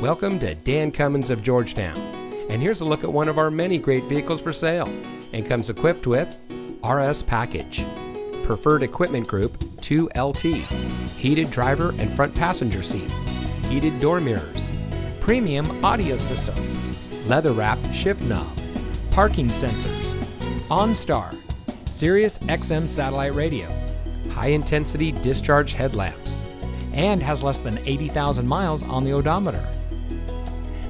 Welcome to Dan Cummins of Georgetown. And here's a look at one of our many great vehicles for sale and comes equipped with RS package, preferred equipment group 2LT, heated driver and front passenger seat, heated door mirrors, premium audio system, leather wrapped shift knob, parking sensors, OnStar, Sirius XM satellite radio, high intensity discharge headlamps, and has less than 80,000 miles on the odometer.